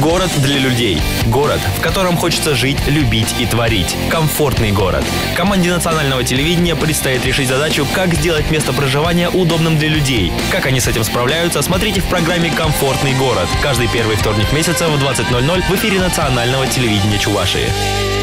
Город для людей. Город, в котором хочется жить, любить и творить. Комфортный город. Команде национального телевидения предстоит решить задачу, как сделать место проживания удобным для людей. Как они с этим справляются, смотрите в программе «Комфортный город». Каждый первый вторник месяца в 20.00 в эфире национального телевидения Чувашии.